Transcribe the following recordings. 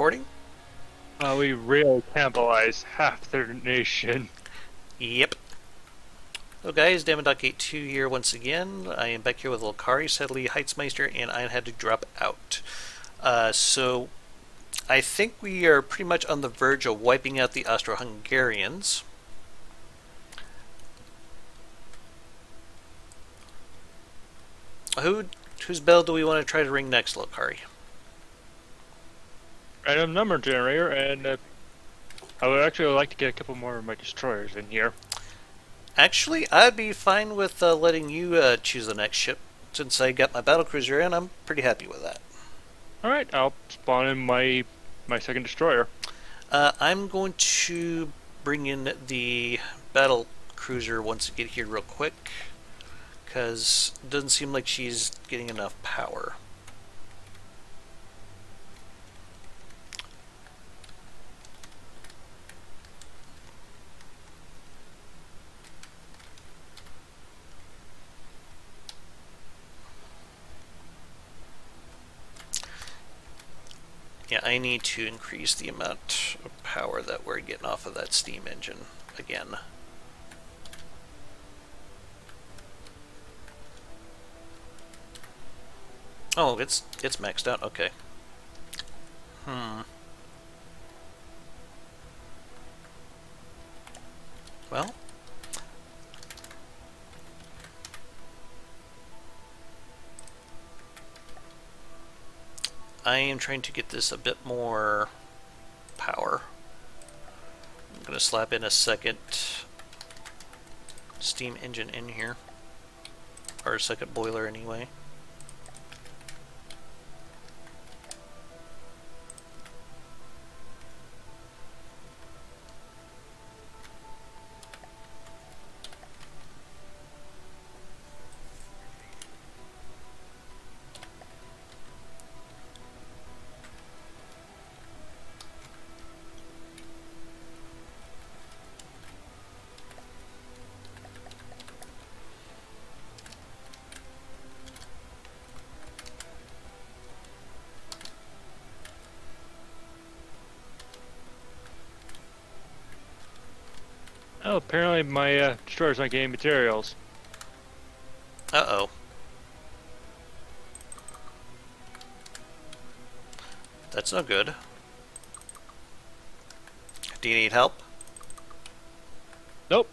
recording? Uh, we really cannibalized half their nation. Yep. So guys, Damaddok82 here once again. I am back here with Lokari, Sedley, Heizmeister, and I had to drop out. Uh, so, I think we are pretty much on the verge of wiping out the Austro-Hungarians. Who, whose bell do we want to try to ring next, Lokari? Random number generator, and uh, I would actually like to get a couple more of my destroyers in here. Actually, I'd be fine with uh, letting you uh, choose the next ship, since I got my battlecruiser in. I'm pretty happy with that. All right, I'll spawn in my my second destroyer. Uh, I'm going to bring in the battle cruiser once I get here real quick, because it doesn't seem like she's getting enough power. Yeah, I need to increase the amount of power that we're getting off of that steam engine again. Oh, it's it's maxed out. Okay. Hmm. Well. I am trying to get this a bit more power. I'm going to slap in a second steam engine in here. Or a second boiler anyway. Oh, apparently my uh, destroyer's not getting materials. Uh-oh. That's no good. Do you need help? Nope,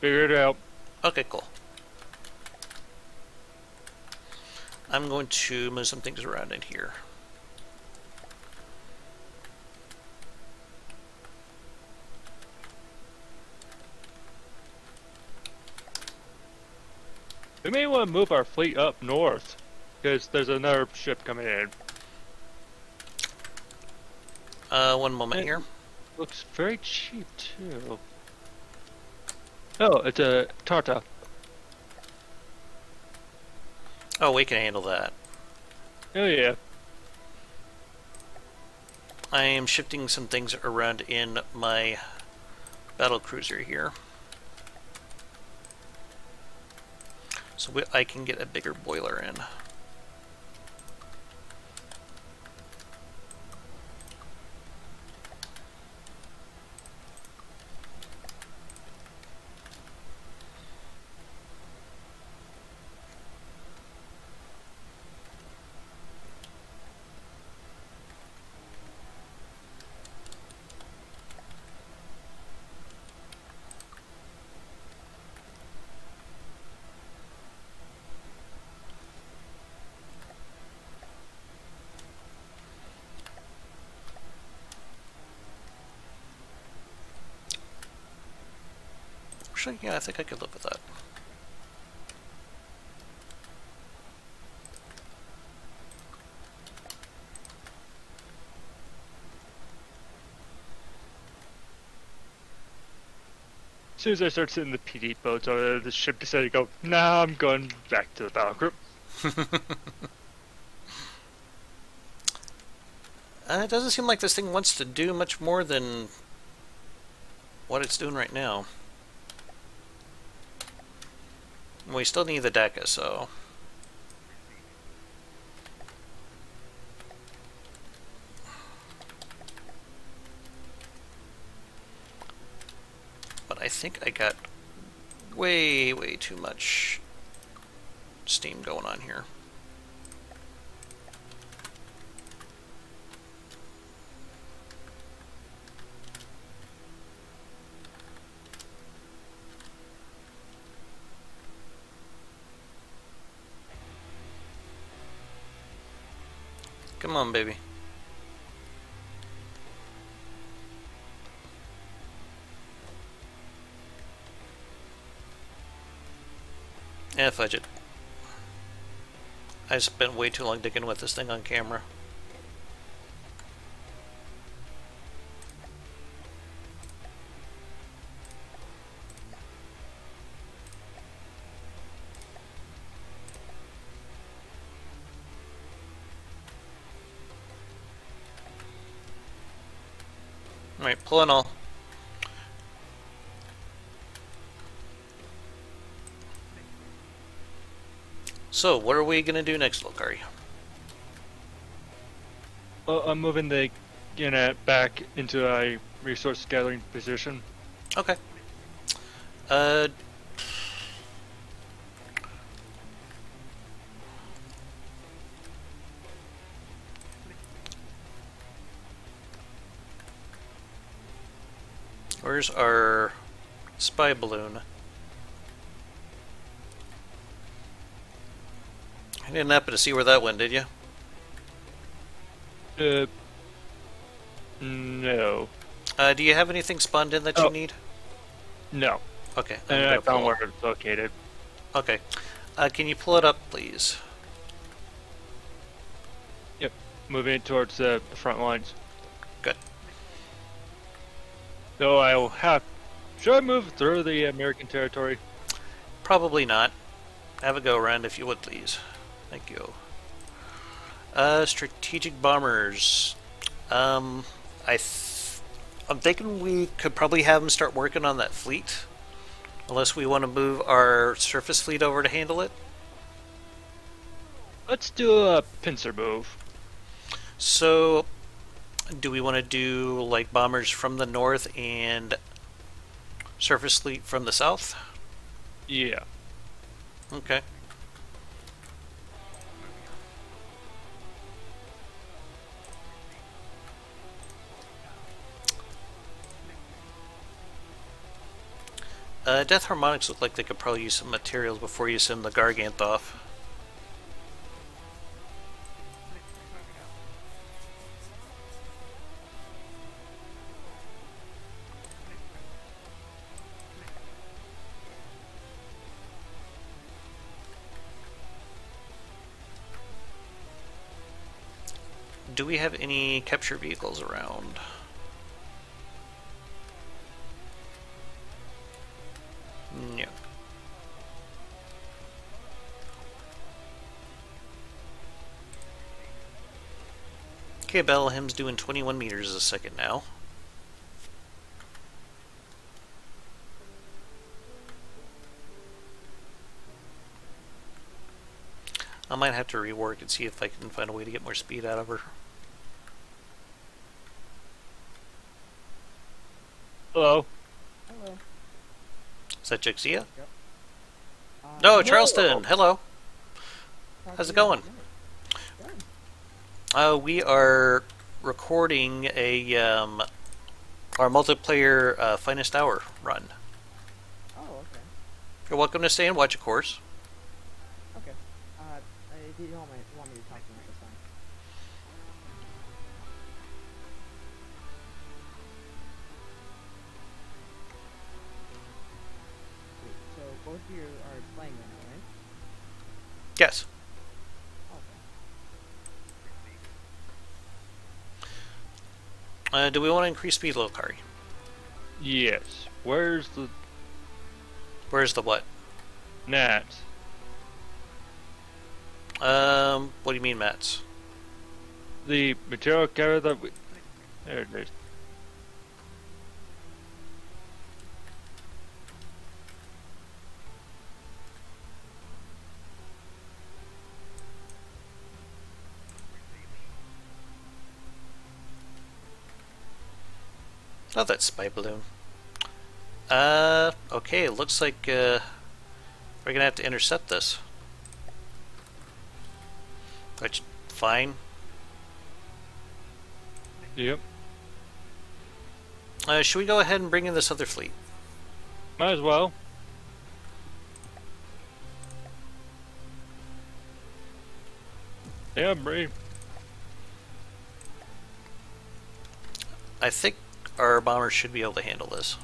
figured it out. Okay, cool. I'm going to move some things around in here. We may want to move our fleet up north, because there's another ship coming in. Uh, one moment Hey. here. Looks very cheap too. Oh, it's a Tarta. Oh, we can handle that. Oh yeah. I am shifting some things around in my battle cruiser here. I can get a bigger boiler in. Actually, yeah, I think I could live with that. As soon as I start sitting the PD boats over the ship decided to go, nah, I'm going back to the battle group. Uh, it doesn't seem like this thing wants to do much more than what it's doing right now. we still need the DECA, so... But I think I got way, way too much steam going on here. On, baby. Yeah, fudge it. I spent way too long digging with this thing on camera. Alright, pulling all. So, what are we gonna do next, Lokari? Well, I'm moving the unit back into a resource gathering position. Okay. Uh. Where's our spy balloon? I didn't happen to see where that went, did you? Uh, no, Uh, do you have anything spawned in that Oh. you need? no. Okay. And I found where it's located. Okay. Uh, can you pull it up, please? Yep. Moving it towards the front lines. So I'll have. Should I move through the American territory? Probably not. Have a go around if you would, please. Thank you. Uh, strategic bombers. Um, I th- I'm thinking we could probably have them start working on that fleet. Unless we want to move our surface fleet over to handle it. Let's do a pincer move. So, do we want to do like bombers from the north and surface fleet from the south? Yeah. Okay. Uh, Death Harmonics look like they could probably use some materials before you send the Garganth off. Do we have any capture vehicles around? No. Okay, Battlehymn's doing 21 meters a second now. I might have to rework and see if I can find a way to get more speed out of her. Hello. Hello. Is that Jixia? Uh, No, Charleston. Hello. talk how's it you going? minute. Uh, we are recording a um, our multiplayer uh, finest hour run. Oh, okay. You're welcome to stay and watch, of course. Uh, do we want to increase speed, Lokari? Yes. Where's the Where's the what? gnats? Um, what do you mean, Mats? The material carrier that we. There it is. Oh, that spy balloon. Uh, okay, it looks like uh, we're gonna have to intercept this. Which, fine. Yep. Uh, should we go ahead and bring in this other fleet? Might as well. Yeah, I'm. I think our bombers should be able to handle this.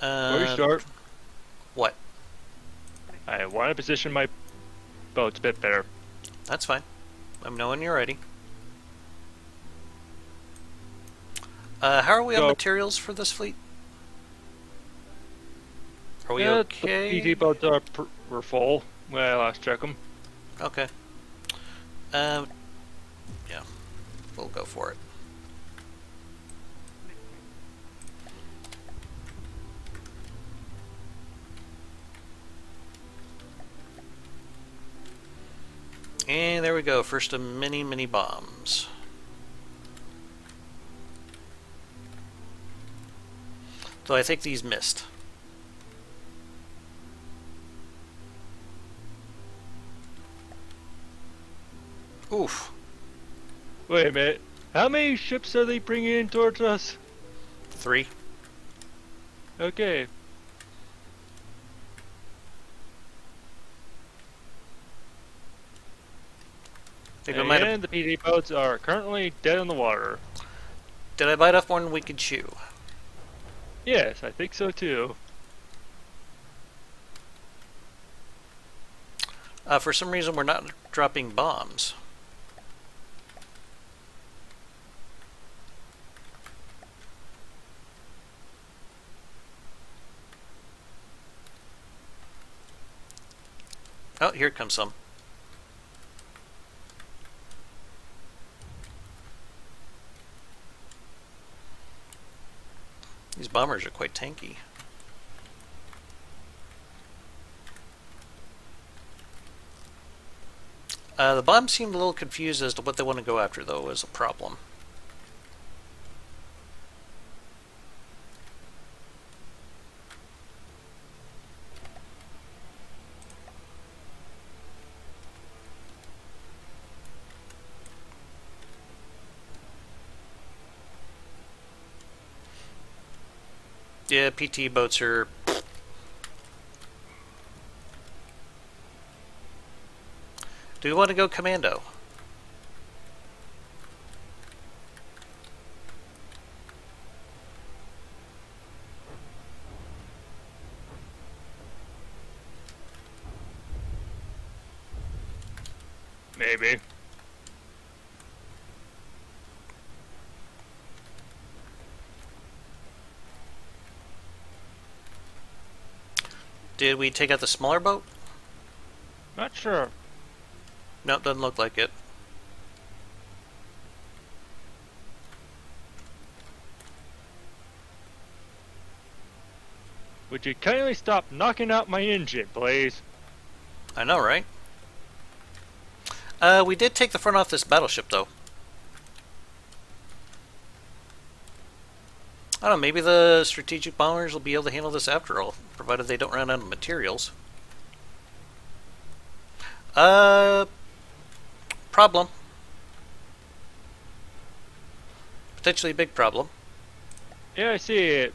Uh, Where you start? What? I want to position my boats a bit better. That's fine. I'm knowing you're ready. Uh, how are we on materials for this fleet? Are we yeah, okay? The PT boats are pr- were full when I last checked them. Okay. Um, yeah, we'll go for it. And there we go, first of many, many bombs. Though I think these missed. Oof. Wait a minute. How many ships are they bringing in towards us? Three. Okay. Might have- And the PD boats are currently dead in the water. Did I bite off one we could chew? Yes, I think so too. Uh, for some reason, we're not dropping bombs. Oh, here comes some. Bombers are quite tanky. Uh, the bomb seemed a little confused as to what they want to go after, though, is a problem. PT boats are Do we want to go commando? Maybe. Did we take out the smaller boat? Not sure. No, doesn't look like it. Would you kindly stop knocking out my engine, please? I know, right? Uh, we did take the front off this battleship, though. I don't know, maybe the strategic bombers will be able to handle this after all, provided they don't run out of materials. Uh, problem. Potentially a big problem. Yeah, I see it.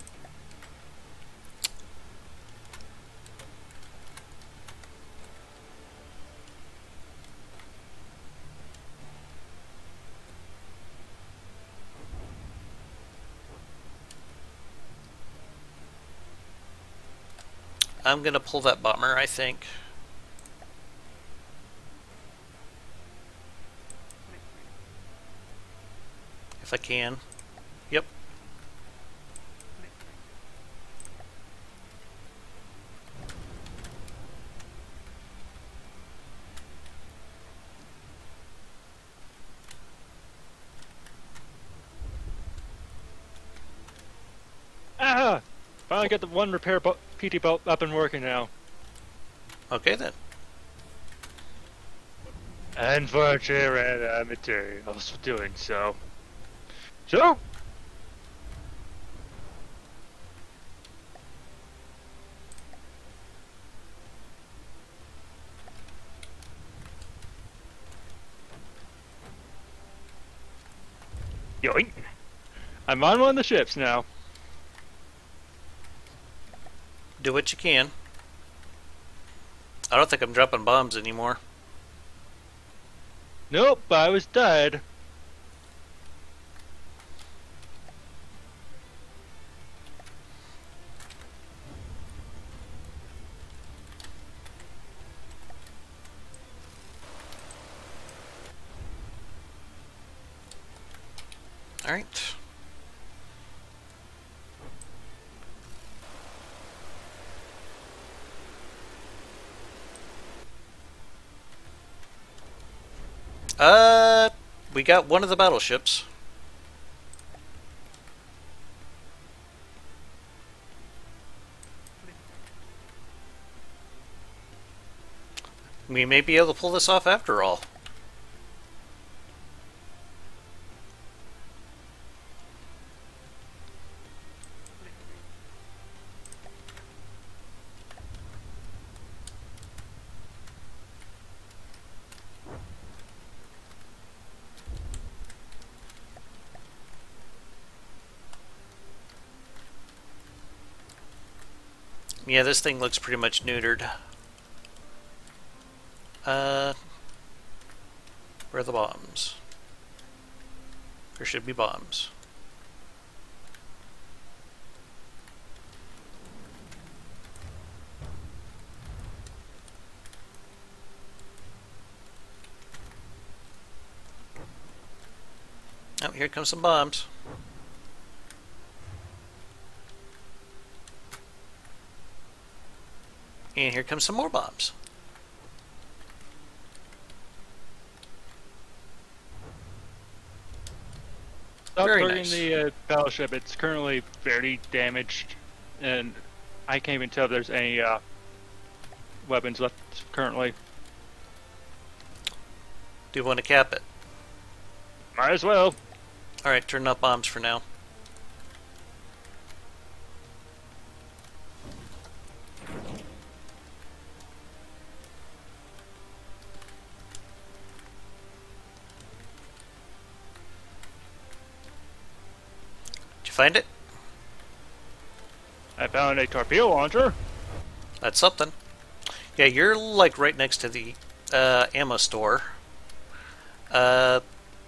I'm gonna pull that bomber, I think. If I can. finally the one repair bo PT belt up and working now. Okay then. And for and uh, materials for doing so. So. Yoink. I'm on one of the ships now. Do what you can. I don't think I'm dropping bombs anymore. Nope, I was dead. Alright. Uh, we got one of the battleships. We may be able to pull this off after all. Yeah, this thing looks pretty much neutered. Uh, where are the bombs? There should be bombs. Oh, here comes some bombs. And here comes some more bombs. Stop Very nice. the uh, battleship. It's currently very damaged, and I can't even tell if there's any uh, weapons left currently. Do you want to cap it? Might as well. Alright, turn up bombs for now. Find it? I found a torpedo launcher. That's something. Yeah, you're like right next to the uh, ammo store. Uh,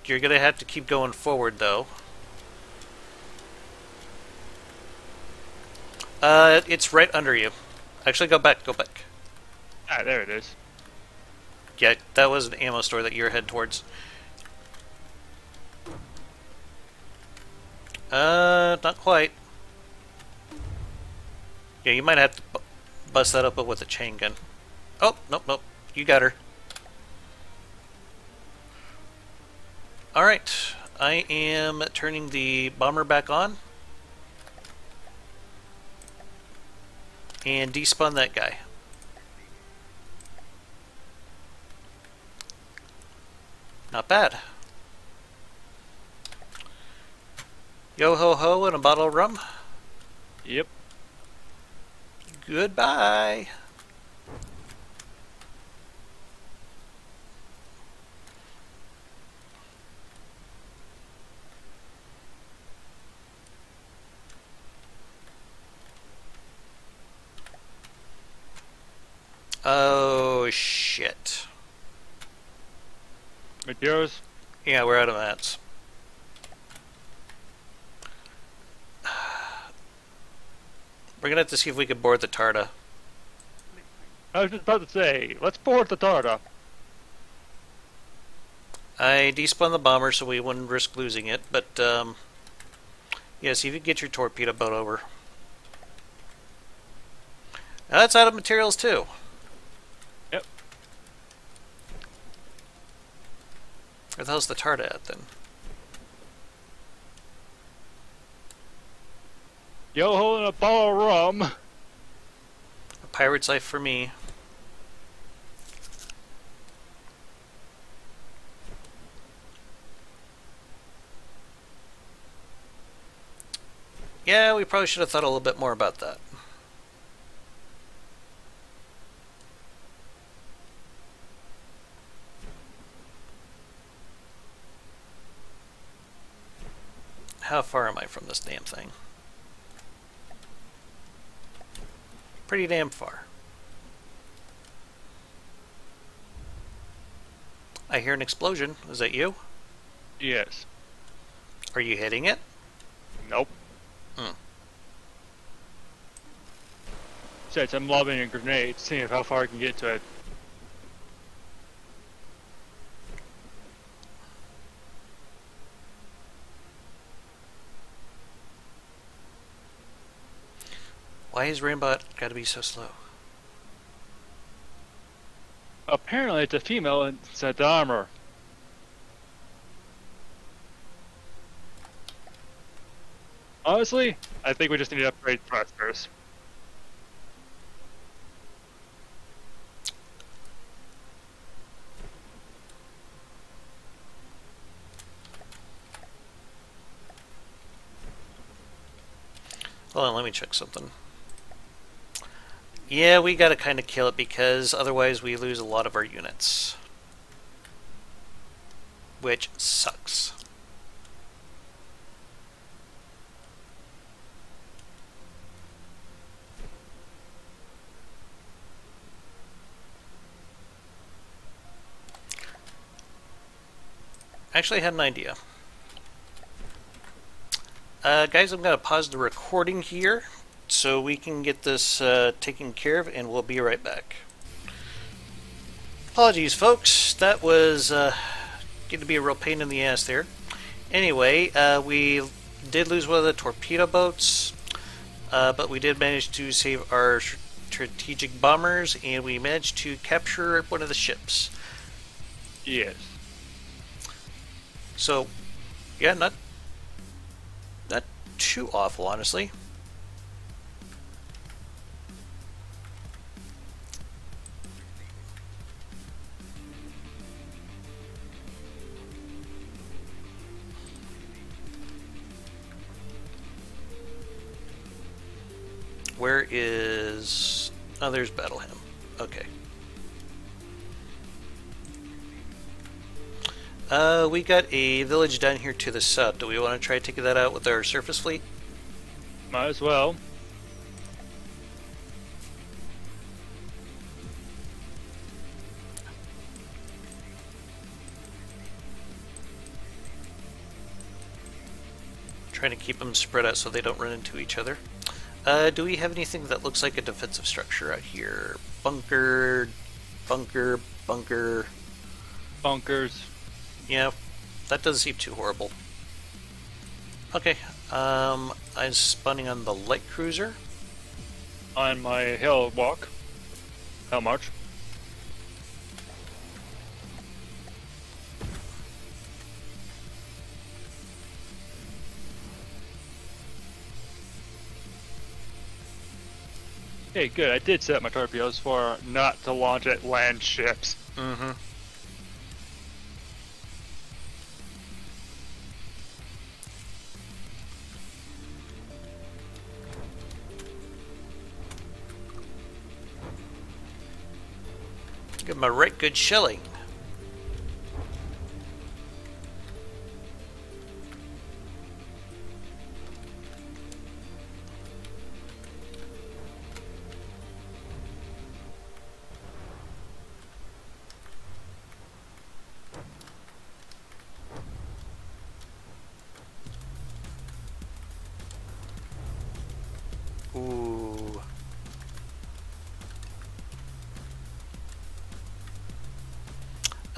you're gonna have to keep going forward though. Uh, it's right under you. Actually, go back, go back. Ah, there it is. Yeah, that was an ammo store that you're heading towards. Uh, not quite. Yeah, you might have to bu- bust that up with a chain gun. Oh, nope, nope. You got her. Alright, I am turning the bomber back on. And despawn that guy. Not bad. Yo ho ho and a bottle of rum. Yep. Goodbye. Oh shit. Materials. Yeah, we're out of mats. We're gonna have to see if we can board the Tarta. I was just about to say, let's board the Tarta. I despun the bomber so we wouldn't risk losing it, but um, yeah, see if you can get your torpedo boat over. Now that's out of materials too. Yep. Where the hell's the Tarta at then? Yo ho and a of rum. A pirate's life for me. Yeah, we probably should have thought a little bit more about that. How far am I from this damn thing? Pretty damn far. I hear an explosion. Is that you? Yes. Are you hitting it? Nope. Hmm. Besides, I'm lobbing a grenade, seeing how far I can get to it. Is Rambot got to be so slow? Apparently, it's a female inside the armor. Honestly, I think we just need to upgrade thrusters. Hold on, let me check something. Yeah, we gotta kind of kill it because otherwise we lose a lot of our units. Which sucks. Actually, I had an idea. Uh, guys, I'm going to pause the recording here so we can get this uh, taken care of, and we'll be right back. Apologies, folks. That was uh, going to be a real pain in the ass there. Anyway, uh, we did lose one of the torpedo boats, uh, but we did manage to save our strategic bombers, and we managed to capture one of the ships. Yes. So, yeah, not not too awful, honestly. Where is... Oh, there's Battle Hymn. Okay. Uh, we got a village down here to the south. Do we want to try taking that out with our surface fleet? Might as well. Trying to keep them spread out so they don't run into each other. Uh, do we have anything that looks like a defensive structure out here? Bunker, bunker, bunker. Bunkers. Yeah, that doesn't seem too horrible. Okay, um, I'm spawning on the light cruiser. On my hill walk. How much? Hey, good. I did set my torpedoes for not to launch at land ships. Mm-hmm. Give him a right good shelling.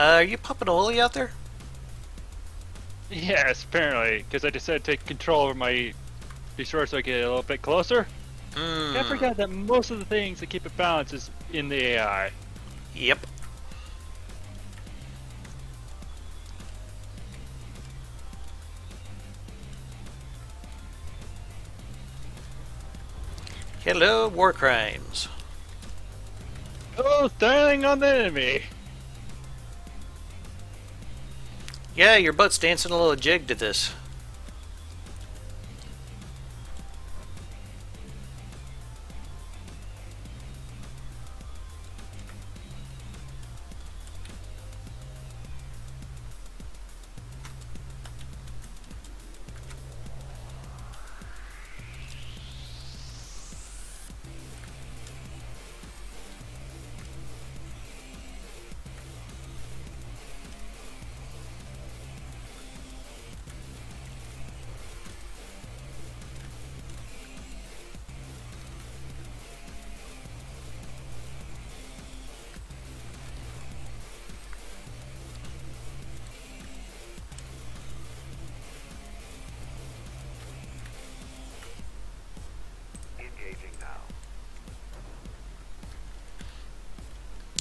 Uh, are you pumping Oli out there? Yes, apparently, because I decided to take control over my destroyer so I get a little bit closer. Mm. I forgot that most of the things that keep it balanced is in the AI. Yep. Hello, war crimes. Oh, styling on the enemy. Yeah, your butt's dancing a little jig to this.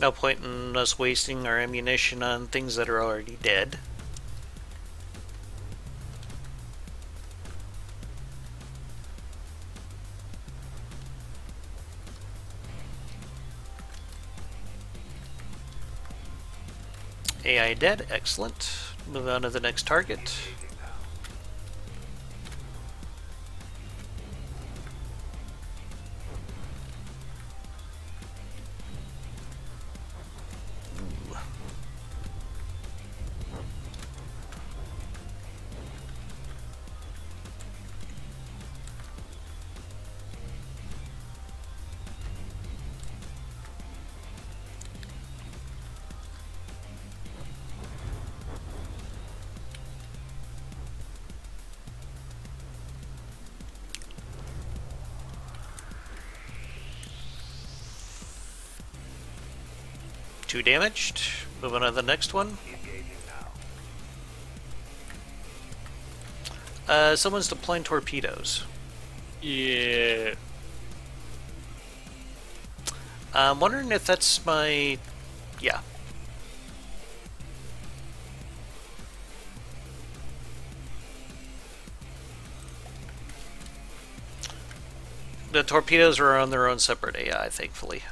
No point in us wasting our ammunition on things that are already dead. AI dead, excellent. Move on to the next target. Two damaged. Move on to the next one. Uh, someone's deploying torpedoes. Yeah. I'm wondering if that's my. Yeah. The torpedoes are on their own separate AI, thankfully.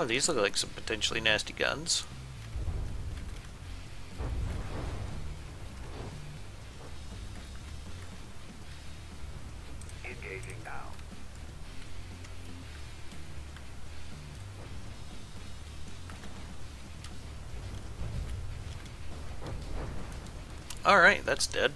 Oh, these look like some potentially nasty guns. Alright, that's dead.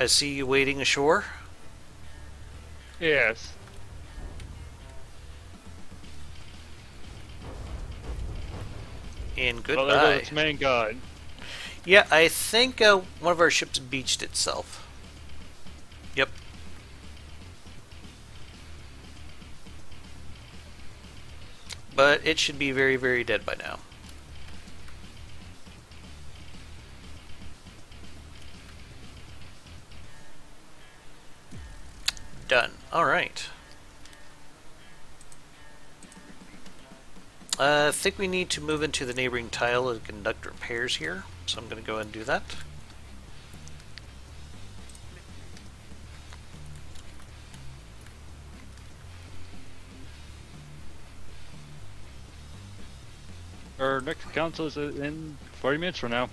I see you waiting ashore. Yes. And goodbye. Well, there goes its main gun. Yeah, I think uh, one of our ships beached itself. Yep. But it should be very, very dead by now. Think we need to move into the neighboring tile and conduct repairs here, so I'm going to go ahead and do that. Our next council is in 40 minutes from now.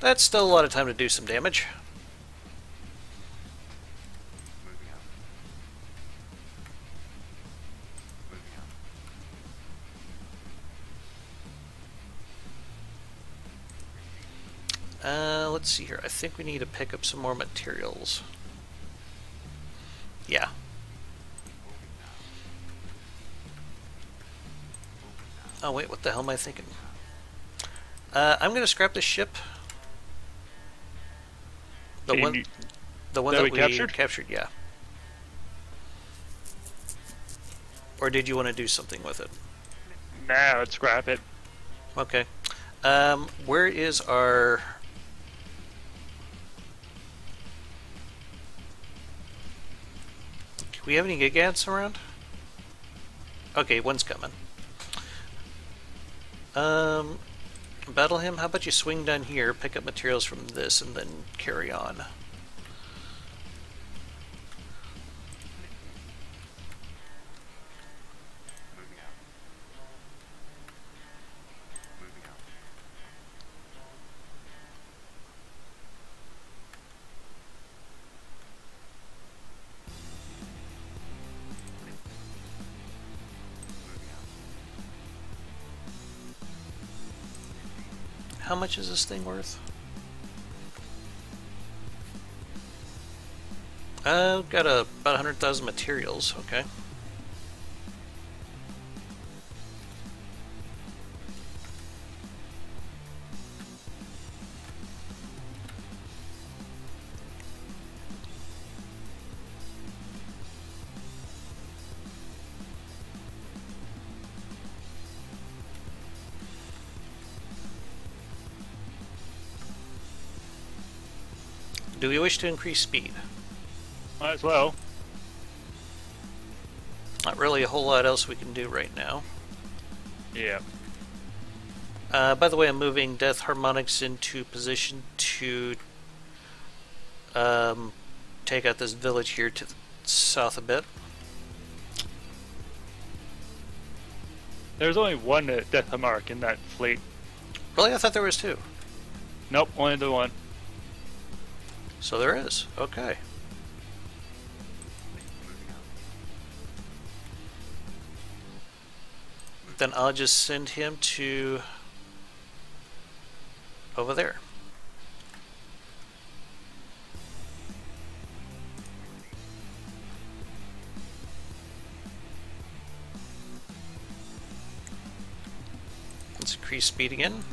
That's still a lot of time to do some damage. See here. I think we need to pick up some more materials. Yeah. Oh wait, what the hell am I thinking? Uh, I'm gonna scrap this ship. The Can one, you- the one that that, we we captured? captured, yeah. Or did you want to do something with it? Nah, let's scrap it. Okay. Um, where is our? Do we have any gigads around? Okay, one's coming. Um, battle him. How about you swing down here, pick up materials from this, and then carry on. Much is this thing worth? Uh, got a, about 100,000 materials, okay. Wish to increase speed? Might as well. Not really a whole lot else we can do right now. Yeah. Uh, by the way, I'm moving Death Harmonics into position to um, take out this village here to the south a bit. There's only one uh, Death Mark in that fleet. Really? I thought there was two. Nope, only the one. So there is. Okay. Then I'll just send him to over there. Let's increase speed again.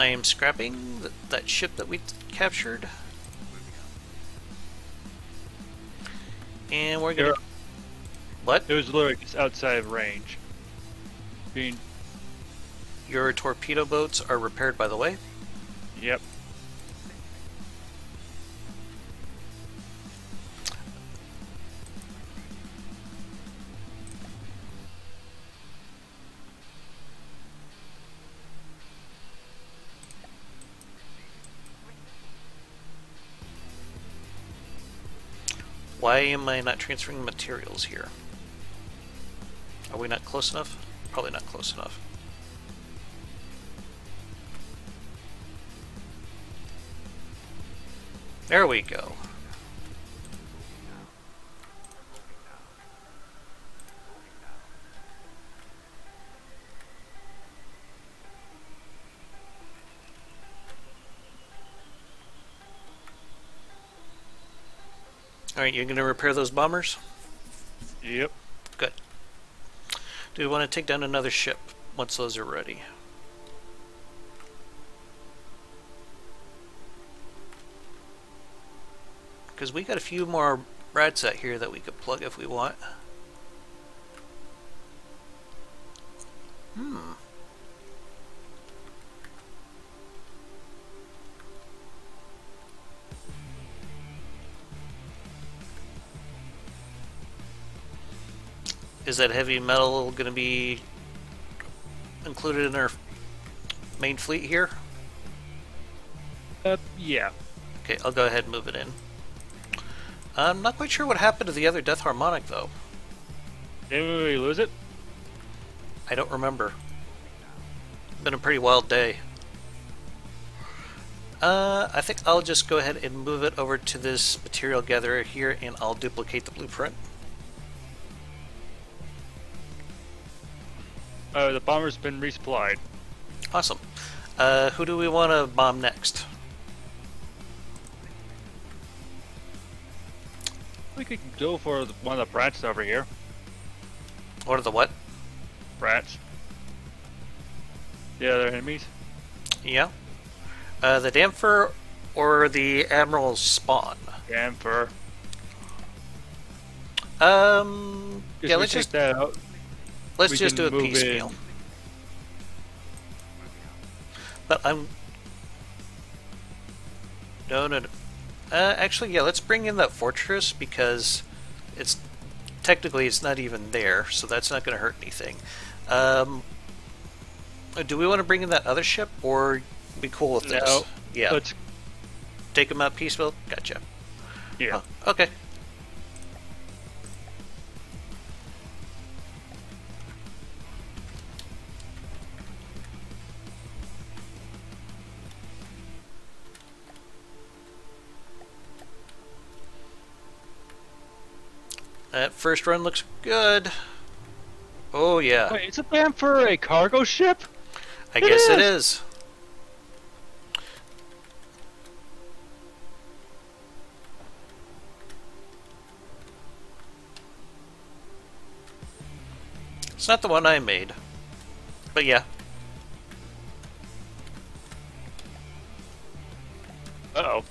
I am scrapping th that ship that we captured. And we're gonna. What? It was literally just outside of range. Being, Your torpedo boats are repaired, by the way. Am I not transferring materials here? Are we not close enough? Probably not close enough. There we go. Alright, you're gonna repair those bombers? Yep. Good. Do we want to take down another ship once those are ready? Because we got a few more rats out here that we could plug if we want. Hmm. Is that heavy metal going to be included in our main fleet here? Uh, yeah. Okay, I'll go ahead and move it in. I'm not quite sure what happened to the other Death Harmonic, though. Did we lose it? I don't remember. Been a pretty wild day. Uh, I think I'll just go ahead and move it over to this material gatherer here, and I'll duplicate the blueprint. Uh, the bomber's been resupplied. Awesome. Uh, who do we want to bomb next? We could go for the- one of the brats over here. What are the what? Brats. The other enemies. Yeah. Uh, the Damper or the Admiral's Spawn? For Um, yeah, let's just that out. Let's we just do a piecemeal. in. But I'm no, no, no. Uh, actually, yeah, let's bring in that fortress because it's technically it's not even there, so that's not going to hurt anything. Um, uh, do we want to bring in that other ship or be cool with this? No. Yeah, Let's take them out piecemeal. Gotcha. yeah. Oh, okay. That first run looks good. Oh yeah, Wait, it's a ban for a cargo ship? I it guess it is. is. It's not the one I made. But yeah. Uh oh.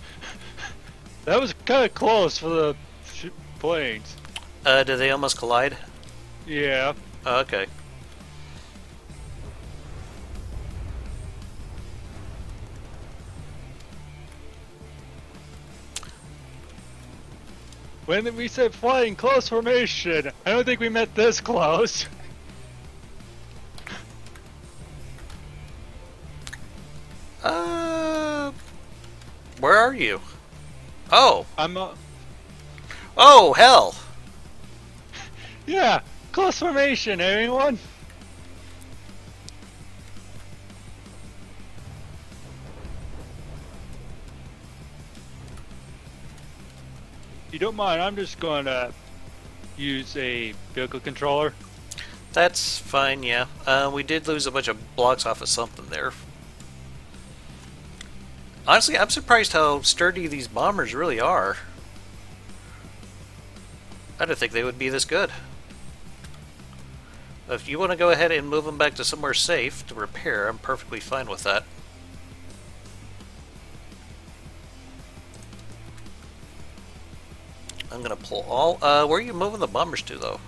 that was kind of close for the planes. Uh, did they almost collide? Yeah. Oh, okay. When we said flying close formation, I don't think we meant this close. Uh, where are you? Oh, I'm, uh, oh hell! yeah, close formation, anyone? You don't mind, I'm just going to use a vehicle controller. That's fine. Yeah. Uh, we did lose a bunch of blocks off of something there. Honestly, I'm surprised how sturdy these bombers really are. I didn't think they would be this good. If you want to go ahead and move them back to somewhere safe to repair, I'm perfectly fine with that. I'm gonna pull all. Uh, where are you moving the bombers to, though?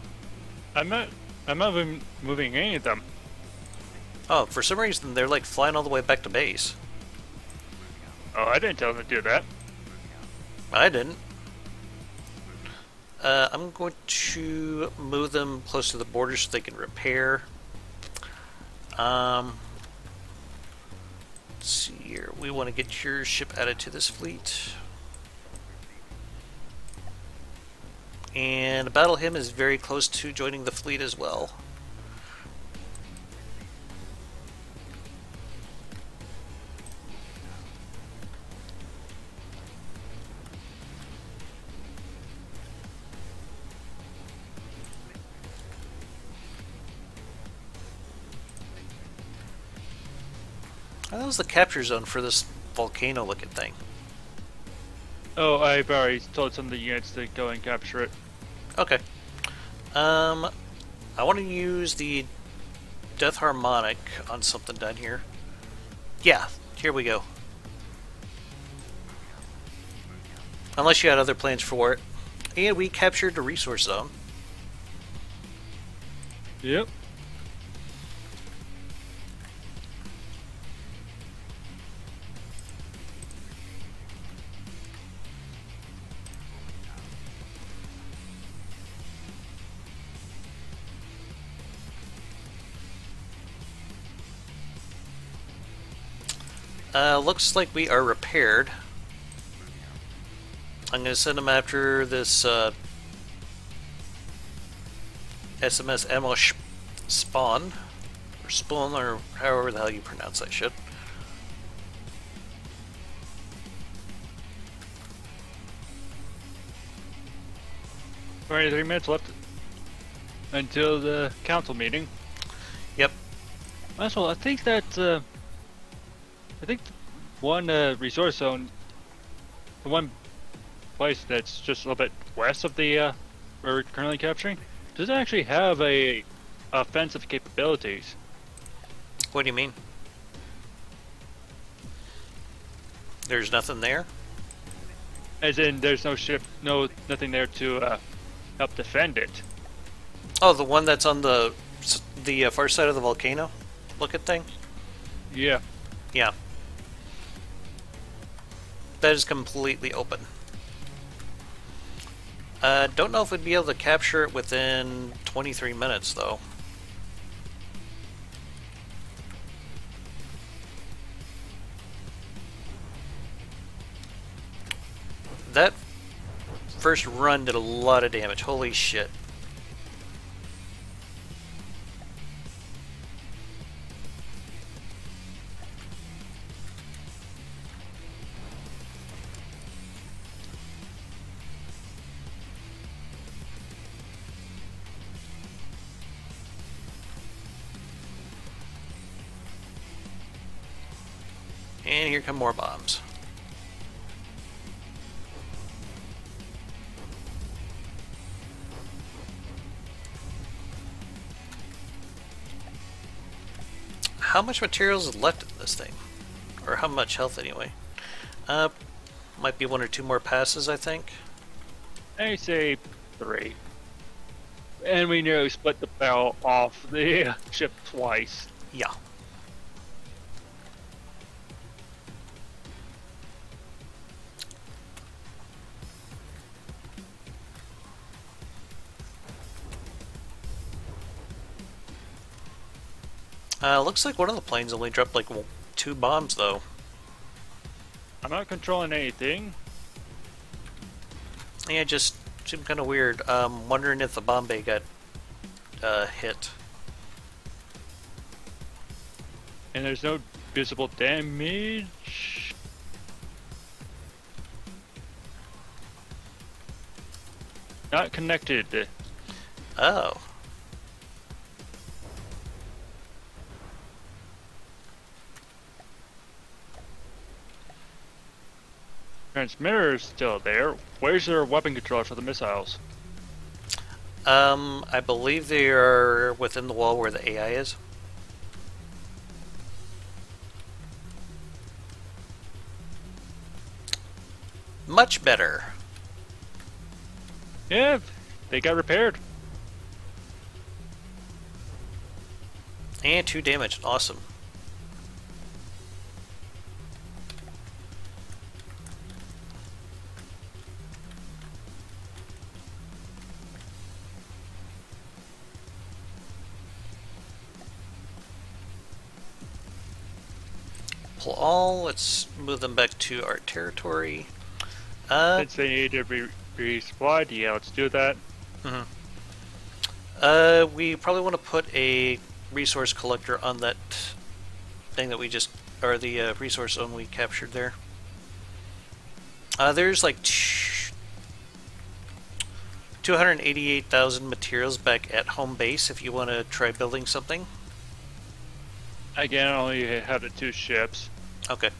I'm not, I'm not even moving any of them. Oh, for some reason they're like flying all the way back to base. Oh, I didn't tell them to do that. I didn't. Uh, I'm going to move them close to the border so they can repair. Um, let's see here. We want to get your ship added to this fleet. And Battle Him is very close to joining the fleet as well. Was the capture zone for this volcano looking thing. Oh, I've already told some of the units to go and capture it. Okay. Um, I want to use the Death Harmonic on something down here. Yeah, here we go. Unless you had other plans for it. And we captured the resource zone. Yep. Uh, looks like we are repaired. I'm going to send them after this uh, SMS ammo spawn. Or spawn, or however the hell you pronounce that shit. Twenty-three minutes left until the council meeting. Yep. As well, I think that uh, I think one uh, resource zone, the one place that's just a little bit west of the uh, where we're currently capturing, doesn't actually have a offensive capabilities. What do you mean? There's nothing there? As in, there's no ship, no nothing there to uh, help defend it. Oh, the one that's on the the uh, far side of the volcano looking thing? Yeah. Yeah. That is completely open. Uh, don't know if we'd be able to capture it within 23 minutes, though. That first run did a lot of damage. Holy shit. Here come more bombs. How much materials is left in this thing? Or how much health anyway? Uh, might be one or two more passes, I think. I say three. And we nearly split the barrel off the ship twice. Yeah. Uh, looks like one of the planes only dropped like two bombs though. I'm not controlling anything. Yeah, it just seemed kind of weird. Um, wondering if the bomb bay got uh, hit. And there's no visible damage. Not connected. Oh. Transmitter is still there. Where's their weapon controller for the missiles? Um, I believe they are within the wall where the AI is. Much better. Yeah, they got repaired. And two damage. Awesome. Pull all. Let's move them back to our territory. Uh, Since they need to be resupplied, yeah, let's do that. Uh, we probably want to put a resource collector on that thing that we just, or the uh, resource zone we captured there. Uh, there's like 288,000 materials back at home base if you want to try building something. Again, I only have the two ships. Okay.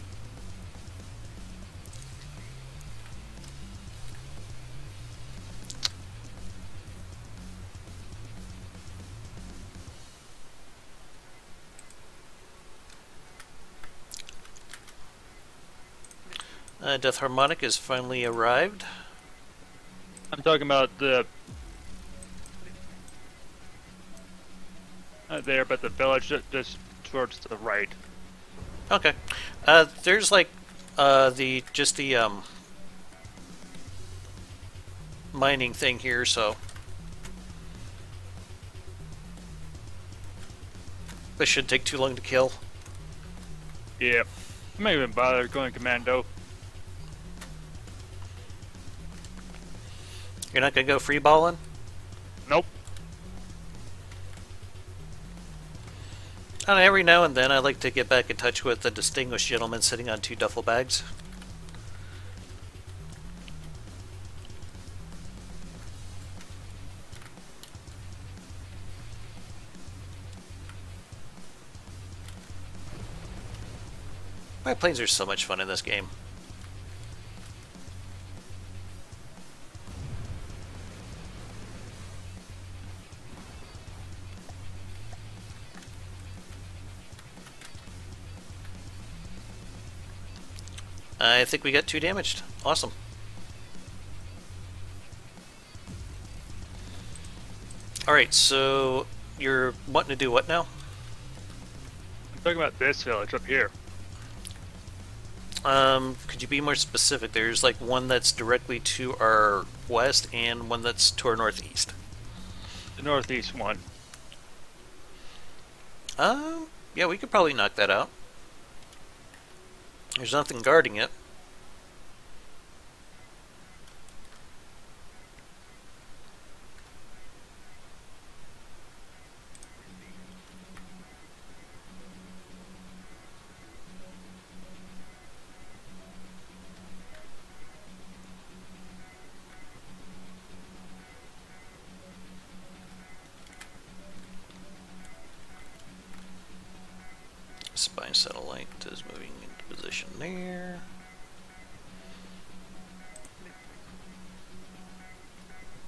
Uh, Death Harmonic has finally arrived. I'm talking about the. Not there, but the village just towards the right. Okay. Uh, there's like uh, the just the um, mining thing here, so this should take too long to kill. Yep. I might even bother going commando. You're not gonna go free balling? And every now and then, I like to get back in touch with a distinguished gentleman sitting on two duffel bags. My planes are so much fun in this game. I think we got two damaged. Awesome. Alright, so you're wanting to do what now? I'm talking about this village up here. Um, could you be more specific? There's like one that's directly to our west and one that's to our northeast. The northeast one. Um, yeah, we could probably knock that out. There's nothing guarding it. Spy satellite is moving into position there.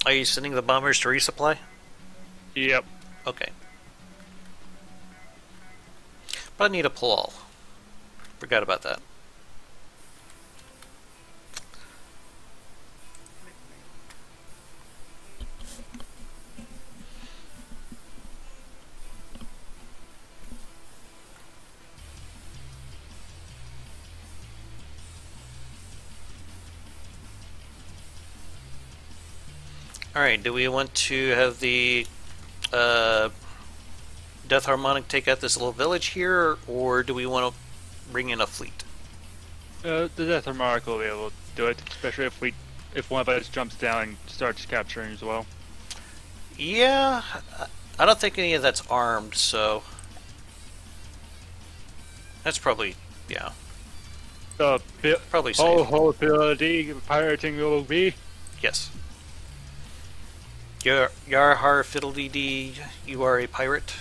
Are you sending the bombers to resupply? Yep. Okay. But I need a pull. All. Forgot about that. Alright, do we want to have the uh, Death Harmonic take out this little village here, or do we want to bring in a fleet? Uh, the Death Harmonic will be able to do it, especially if we, if one of us jumps down and starts capturing as well. Yeah, I- don't think any of that's armed, so that's probably yeah, The probably safe. whole whole pirating will be. Yes. Yar Yarhar Fiddledee Dee, you are a pirate.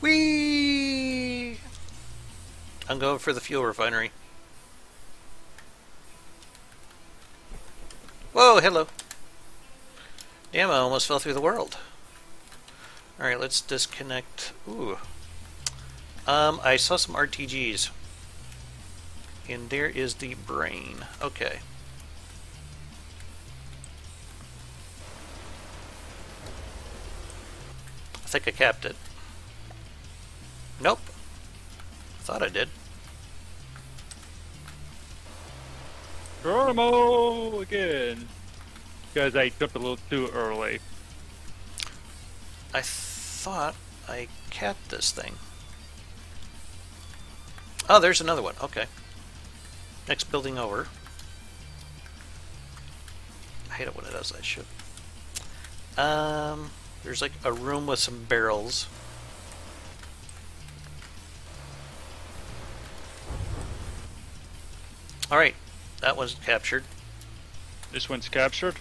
Whee! I'm going for the fuel refinery. Whoa, hello. Damn, I almost fell through the world. Alright, let's disconnect. Ooh. Um, I saw some RTGs. And there is the brain. Okay. I think I capped it. Nope. Thought I did. Geronimo again. Because I jumped a little too early. I thought I capped this thing. Oh, there's another one. Okay. Next building over. I hate it when it does that shit. Um, there's like a room with some barrels. Alright, that one's captured. This one's captured.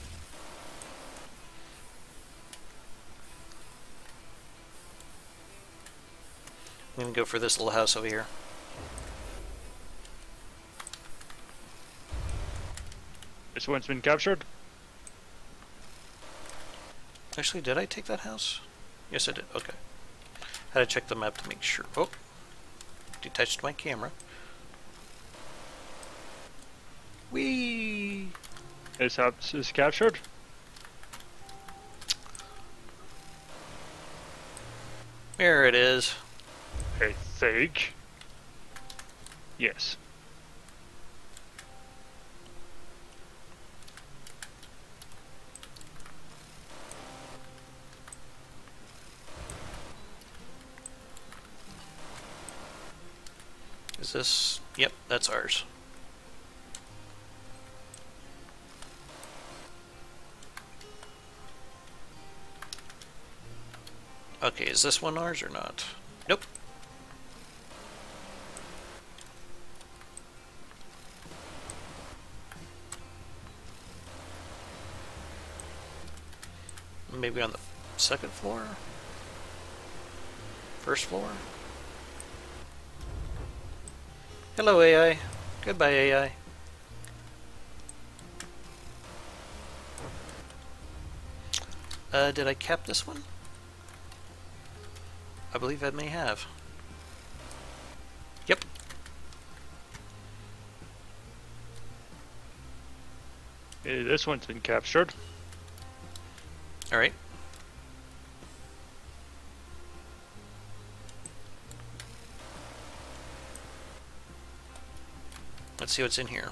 I'm gonna go for this little house over here. This one's been captured. Actually, did I take that house? Yes, I did. Okay. Had to check the map to make sure. Oh, detached my camera. Whee! This house is captured. There it is. I think. Yes. Is this? Yep, that's ours. Okay, is this one ours or not? Nope. Maybe on the second floor? First floor? Hello, AI. Goodbye, AI. Uh, did I cap this one? I believe I may have. Yep. Eh, This one's been captured. Alright. Let's see what's in here.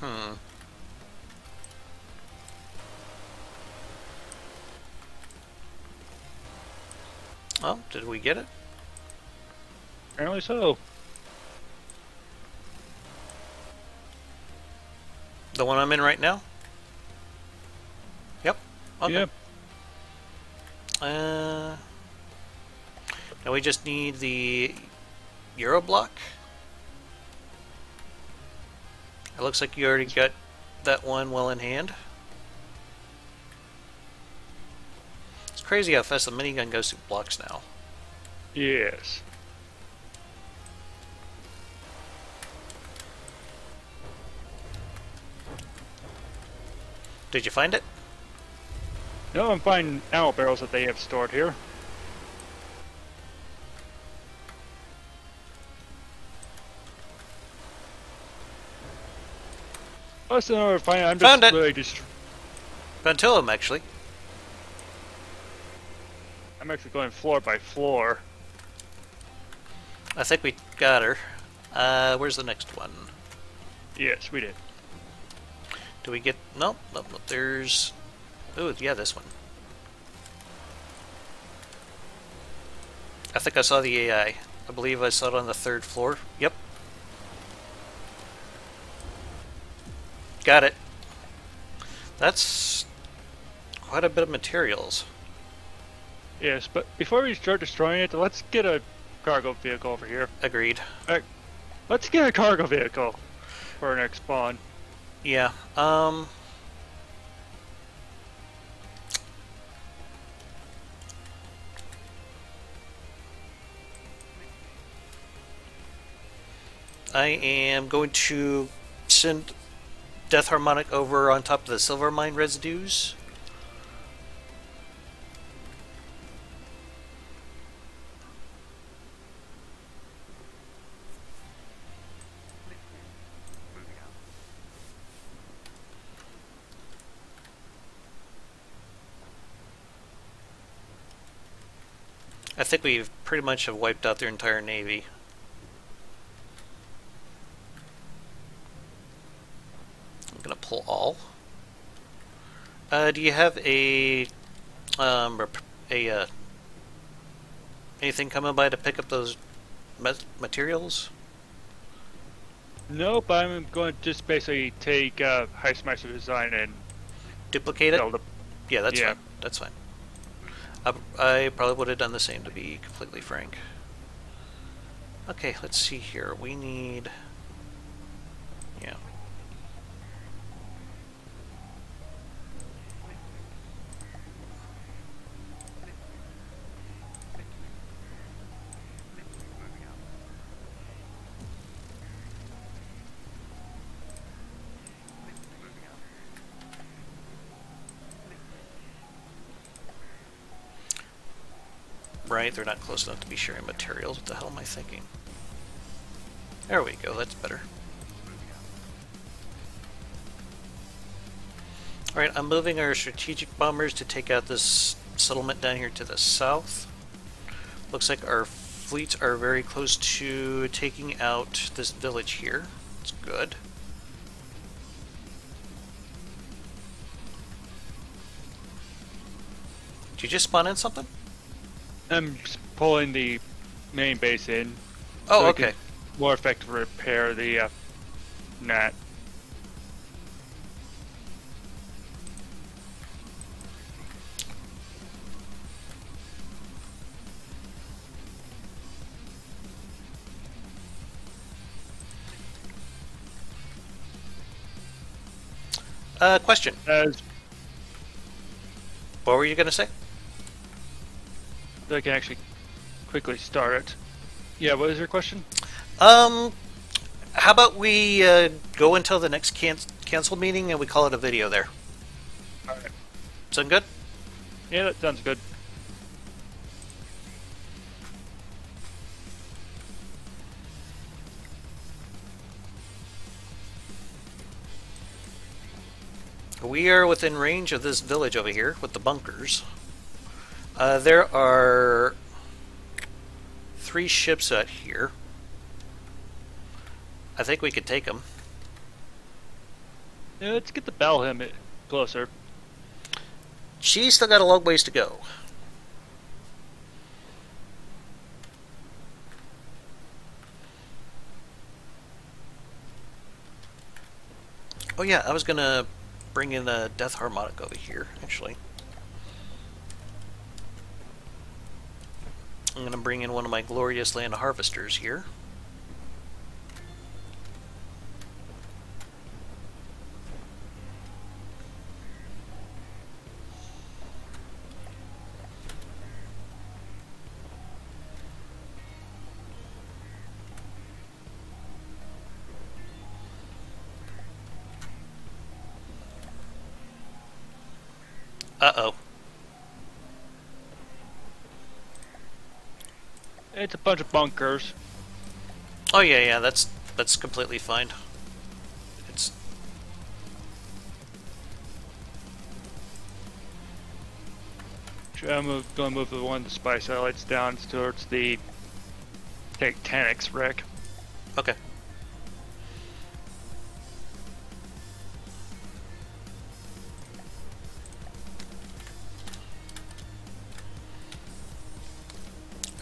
Hmm. Oh, did we get it? Apparently so. The one I'm in right now? Yep. Okay. Yep. Uh, now we just need the Euro block. It looks like you already got that one well in hand. It's crazy how fast the minigun goes through blocks now. Yes. Did you find it? No, I'm finding ammo barrels that they have stored here. Another fine. I'm just Found it. really just. Found two of them actually. I'm actually going floor by floor. I think we got her. Uh, where's the next one? Yes, we did. Do we get? Nope, nope, nope. There's. Oh, yeah, this one. I think I saw the AI. I believe I saw it on the third floor. Yep. Got it. That's quite a bit of materials. Yes, but before we start destroying it, let's get a cargo vehicle over here. Agreed. Let's get a cargo vehicle for our next spawn. Yeah. Um. I am going to send Death Harmonic over on top of the Silver Mine residues. I think we've pretty much have wiped out their entire navy. I'm gonna pull all. Uh, do you have a um a uh, anything coming by to pick up those materials? Nope, I'm going to just basically take uh, Heizmeister design and Duplicate it? build Yeah, that's Yeah. fine. That's fine. I, I probably would have done the same to be completely frank. Okay, let's see here. We need. Yeah. Right, they're not close enough to be sharing materials. What the hell am I thinking? There we go, that's better. Alright, I'm moving our strategic bombers to take out this settlement down here to the south. Looks like our fleets are very close to taking out this village here. It's good. Did you just spawn in something? I'm pulling the main base in. Oh, so okay. more effective repair the uh, net. Uh, question. As What were you gonna say? I can actually quickly start it. Yeah, what is your question? Um, how about we uh, go until the next can- cancel meeting and we call it a video there? Alright. Sound good? Yeah, that sounds good. We are within range of this village over here with the bunkers. Uh, there are three ships out here. I think we could take them. Yeah, let's get the Belham i- closer. She's still got a long ways to go. Oh yeah, I was gonna bring in a Death Harmonic over here, actually. I'm gonna bring in one of my glorious land harvesters here. Bunch of bunkers. Oh yeah, yeah. That's that's completely fine. It's I'm move, gonna move the one of the spy satellites down towards the Titanics wreck. okay.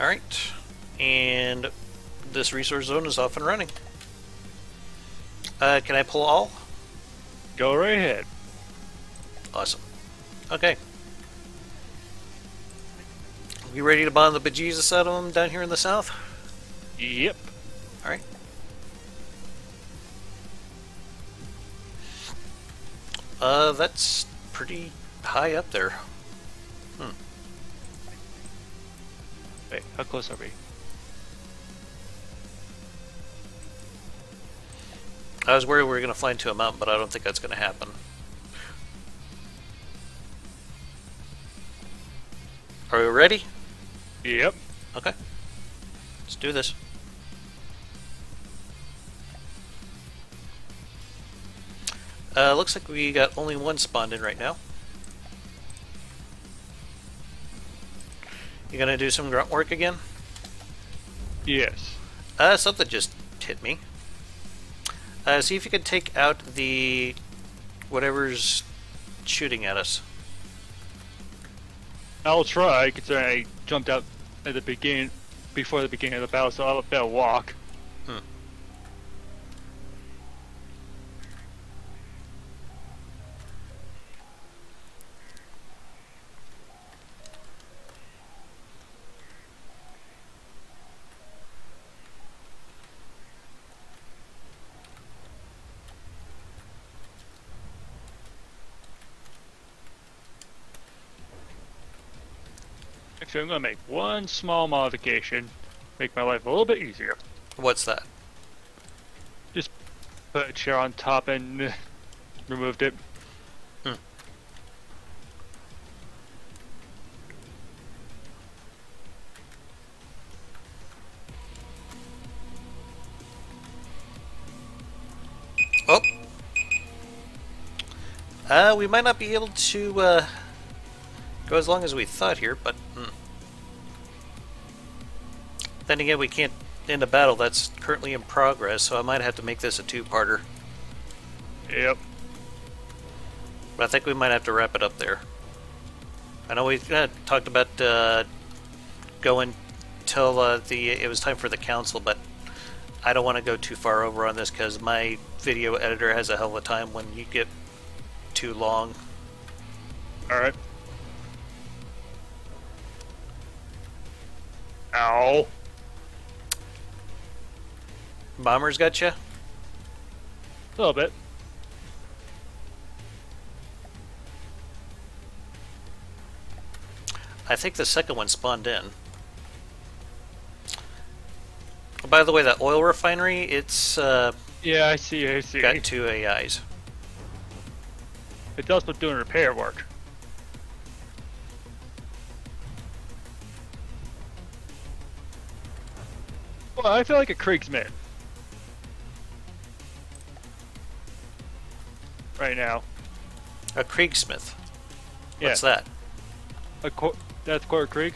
All right, and this resource zone is off and running. Uh, can I pull all? Go right ahead. Awesome. Okay. You ready to bomb the bejesus out of them down here in the south? Yep. All right. Uh, that's pretty high up there. Wait, how close are we? I was worried we were going to fly into a mountain, but I don't think that's going to happen. Are we ready? Yep. Okay. Let's do this. Uh, looks like we got only one spawned in right now. You gonna do some grunt work again? Yes. Uh, something just hit me. Uh, see if you can take out the whatever's shooting at us. I'll try, considering I jumped out at the beginning, before the beginning of the battle, so I'll better walk. Hmm. I'm gonna make one small modification, make my life a little bit easier. What's that? Just put a chair on top and removed it. Oh. Uh, we might not be able to uh, go as long as we thought here, but hmm. Then again, we can't end a battle that's currently in progress, so I might have to make this a two-parter. Yep. But I think we might have to wrap it up there. I know we uh, talked about uh, going till uh, the it was time for the council, but I don't want to go too far over on this because my video editor has a hell of a time when you get too long. Alright. Ow. Bombers got you. A little bit. I think the second one spawned in. By the way, that oil refinery, it's uh, Yeah, I see, I see. got two AIs. It does but doing repair work. Well, I feel like a Kriegsman. Right now. A Kriegsmith. Yeah. What's that? A Cor- that's Court Krieg?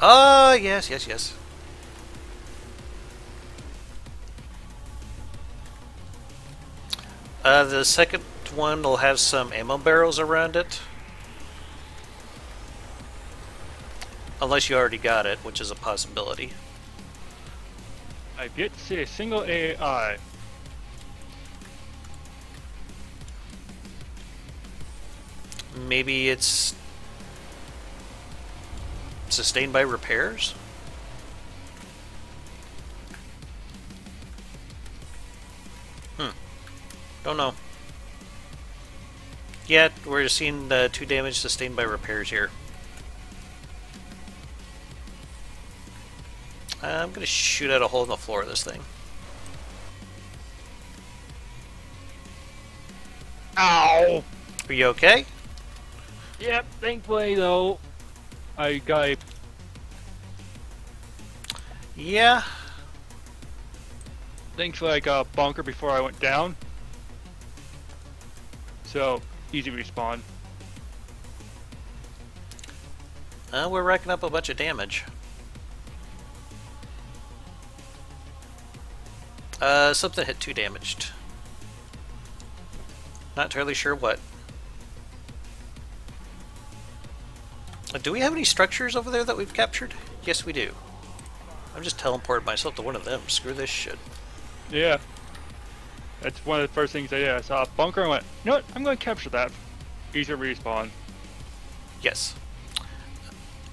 Oh, yes, yes, yes. Uh, the second one will have some ammo barrels around it. Unless you already got it, which is a possibility. Yet to see a single AI. Maybe it's sustained by repairs? Hmm. Don't know. Yeah, we're seeing the two damage sustained by repairs here. I'm gonna shoot out a hole in the floor of this thing. Ow! Are you okay? Yep, thankfully though, I got a Yeah. thankfully I got a bunker before I went down. So easy respawn. Uh, we're racking up a bunch of damage. Uh, something hit two damaged. Not entirely sure what. Do we have any structures over there that we've captured? Yes, we do. I'm just teleporting myself to one of them. Screw this shit. Yeah. That's one of the first things I did. I saw a bunker and went, you know what, I'm going to capture that. Easier respawn. Yes.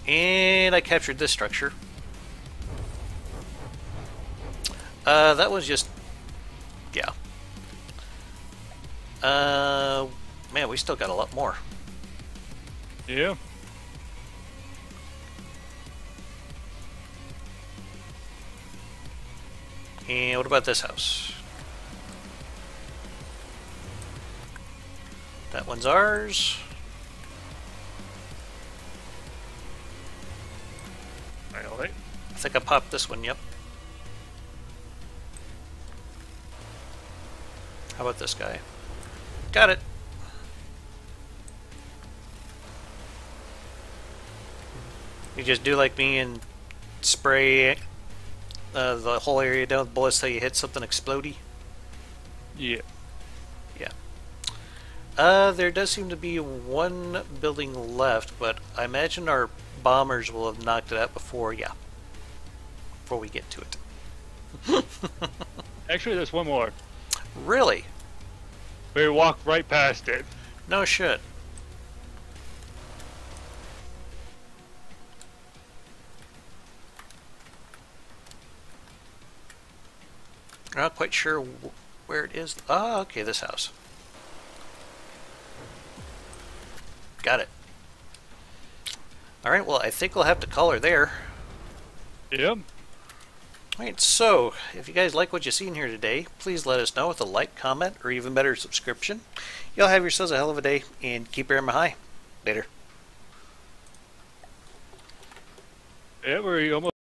And I captured this structure. Uh, that was just... Yeah. Uh, man, we still got a lot more. Yeah. And what about this house? That one's ours. Alright. I think I popped this one, yep. How about this guy? Got it. You just do like me and spray uh, the whole area down with bullets till you hit something explodey? Yeah. Yeah. Uh, there does seem to be one building left, but I imagine our bombers will have knocked it out before, yeah. Before we get to it. Actually, there's one more. Really? We walked right past it. No shit. I'm not quite sure where it is. Ah, okay, this house. Got it. Alright, well, I think we'll have to call her there. Yep. Alright, so, if you guys like what you've seen here today, please let us know with a like, comment, or even better, subscription. Y'all have yourselves a hell of a day, and keep your hammer high. Later. Yeah, we're almost.